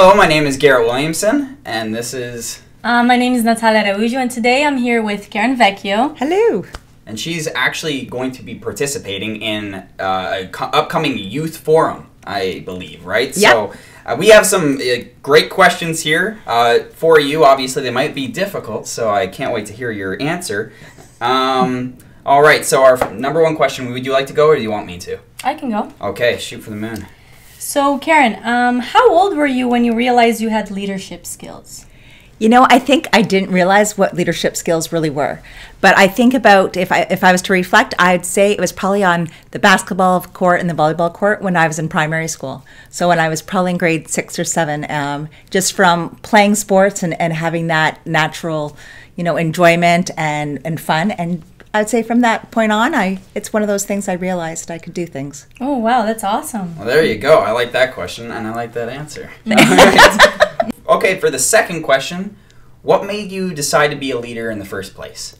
Hello, my name is Garrett Williamson, and this is. Uh, my name is Natalia Araújo, and today I'm here with Karen Vecchio. Hello. And she's actually going to be participating in uh, a co- upcoming youth forum, I believe, right? Yep. So uh, we have some uh, great questions here uh, for you. Obviously, they might be difficult, so I can't wait to hear your answer. Um, all right, so our f- number one question would you like to go, or do you want me to? I can go. Okay, shoot for the moon. So, Karen, um, how old were you when you realized you had leadership skills? You know, I think I didn't realize what leadership skills really were. But I think about if I if I was to reflect, I'd say it was probably on the basketball court and the volleyball court when I was in primary school. So when I was probably in grade six or seven, um, just from playing sports and, and having that natural, you know, enjoyment and, and fun. And I'd say from that point on, I it's one of those things I realized I could do things. Oh, wow, that's awesome. Well, there you go. I like that question, and I like that answer. All right. okay, for the second question, what made you decide to be a leader in the first place?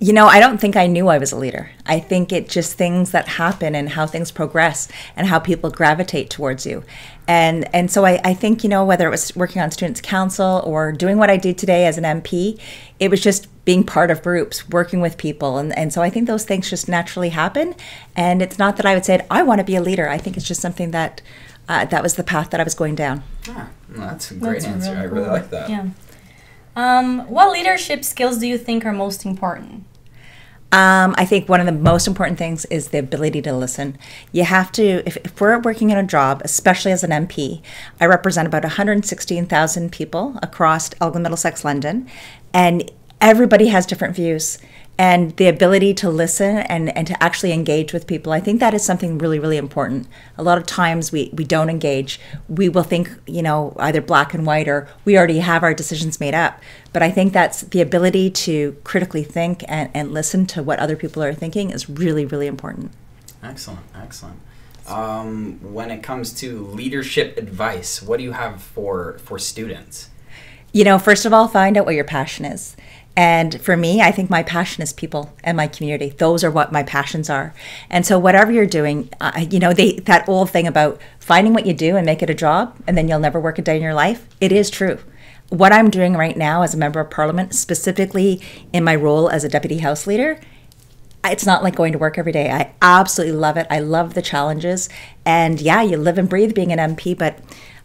You know, I don't think I knew I was a leader. I think it just things that happen and how things progress and how people gravitate towards you. And and so I, I think, you know, whether it was working on students council or doing what I did today as an MP, it was just being part of groups, working with people. And, and so I think those things just naturally happen. And it's not that I would say, I want to be a leader. I think it's just something that uh, that was the path that I was going down. Ah, well, that's a great That's answer. I really like that. Yeah. Um, what leadership skills do you think are most important? Um, I think one of the most important things is the ability to listen. You have to, if, if we're working in a job, especially as an MP, I represent about 116,000 people across Elgin Middlesex London, and everybody has different views. And the ability to listen and, and to actually engage with people, I think that is something really, really important. A lot of times we, we don't engage. We will think, you know, either black and white or we already have our decisions made up. But I think that's the ability to critically think and, and listen to what other people are thinking is really, really important. Excellent, excellent. Um, when it comes to leadership advice, what do you have for for students? You know, first of all, find out what your passion is. And for me, I think my passion is people and my community. Those are what my passions are. And so, whatever you're doing, uh, you know, they, that old thing about finding what you do and make it a job, and then you'll never work a day in your life, it is true. What I'm doing right now as a member of parliament, specifically in my role as a deputy house leader, it's not like going to work every day. I absolutely love it. I love the challenges. And yeah, you live and breathe being an MP, but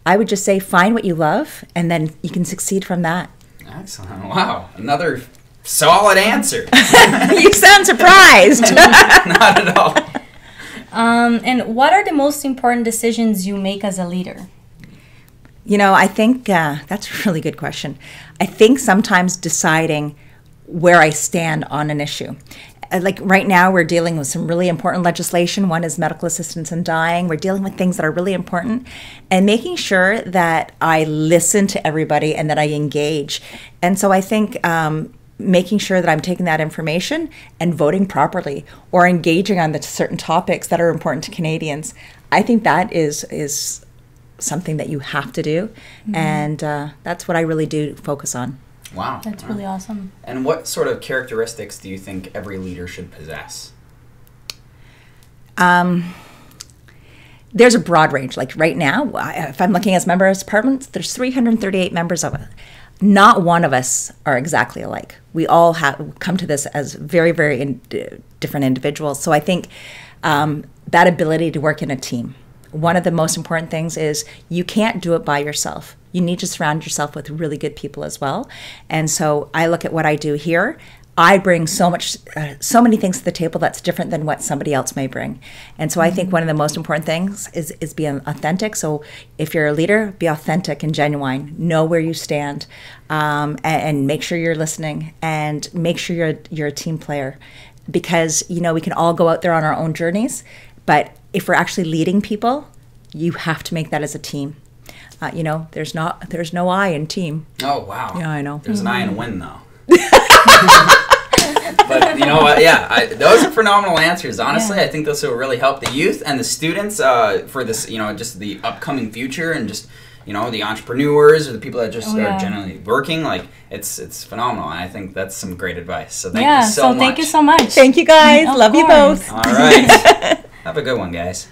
I would just say find what you love and then you can succeed from that. Excellent. Wow, another solid answer. you sound surprised. Not at all. Um, and what are the most important decisions you make as a leader? you know, I think uh, that's a really good question. I think sometimes deciding where I stand on an issue. Uh, Like right now, we're dealing with some really important legislation. One is medical assistance in dying. We're dealing with things that are really important and making sure that I listen to everybody and that I engage. And so I think um, making sure that I'm taking that information and voting properly or engaging on the certain topics that are important to Canadians. I think that is is something that you have to do, and uh, that's what I really do focus on. Wow. That's wow. really awesome. And what sort of characteristics do you think every leader should possess? Um, there's a broad range. Like right now, if I'm looking as members of parliament, there's 338 members of it. Not one of us are exactly alike. We all have come to this as very, very in, d- different individuals. So I think um, that ability to work in a team. One of the most important things is you can't do it by yourself. You need to surround yourself with really good people as well. And so I look at what I do here. I bring so much, uh, so many things to the table that's different than what somebody else may bring. And so I think one of the most important things is is being authentic. So if you're a leader, be authentic and genuine. Know where you stand, um, and, and make sure you're listening, and make sure you're you're a team player, because you know we can all go out there on our own journeys, but if we're actually leading people, you have to make that as a team. Uh, you know, there's not there's no I in team. Oh wow. Yeah, I know. There's an I in win though. but you know what? Yeah, I, those are phenomenal answers. Honestly, I think those will really help the youth and the students uh, for this. You know, just the upcoming future and just you know the entrepreneurs or the people that just Oh, yeah. are generally working. Like it's it's phenomenal, and I think that's some great advice. So thank yeah, you so, so much. thank you so much. Thank you guys. Of Love you both. All right. Have a good one, guys.